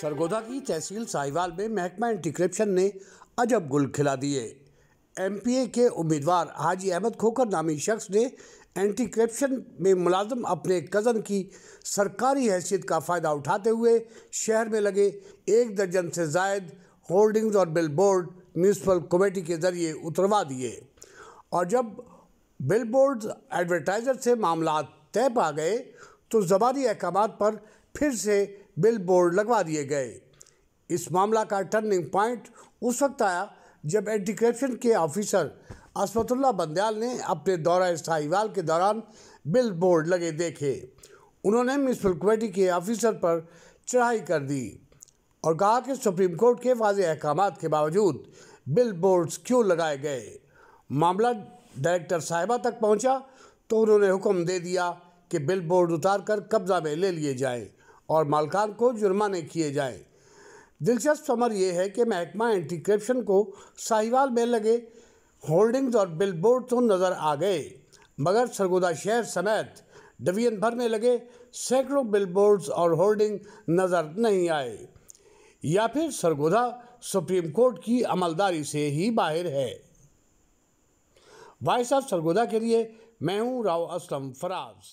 सरगोधा की तहसील साहिवाल में महकमा एंटी करप्शन ने अजब गुल खिला दिए। एमपीए के उम्मीदवार हाजी अहमद खोकर नामी शख्स ने एंटी करप्शन में मुलाजम अपने कज़न की सरकारी हैसियत का फ़ायदा उठाते हुए शहर में लगे एक दर्जन से जायद होर्डिंग्स और बिल बोर्ड म्यूनसिपल कमेटी के ज़रिए उतरवा दिए। और जब बिल बोर्ड एडवर्टाइज़र से मामला तय पा गए तो जबानी अहकाम पर फिर से बिल बोर्ड लगवा दिए गए। इस मामला का टर्निंग पॉइंट उस वक्त आया जब एंटी करप्शन के ऑफिसर असमतुल्ला बंदयाल ने अपने दौरा साहिवाल के दौरान बिल बोर्ड लगे देखे। उन्होंने म्यूनसिपल कमेटी के ऑफिसर पर चढ़ाई कर दी और कहा कि सुप्रीम कोर्ट के वाज अहकाम के बावजूद बिल बोर्ड्स क्यों लगाए गए? मामला डायरेक्टर साहिबा तक पहुँचा तो उन्होंने हुक्म दे दिया कि बिल बोर्ड उतार कर कब्जा में ले लिए जाएँ। और मालकान को जुर्माने किए जाएँ। दिलचस्प अमर यह है कि महकमा एंटी करप्शन को साहिवाल में लगे होल्डिंग्स और बिल बोर्ड तो नज़र आ गए, मगर सरगोदा शहर समेत डिवीज़न भर में लगे सैकड़ों बिल बोर्ड्स और होल्डिंग नज़र नहीं आए। या फिर सरगोदा सुप्रीम कोर्ट की अमलदारी से ही बाहर है। वाइस ऑफ़ सरगोदा के लिए मैं हूँ राव असलम फराज।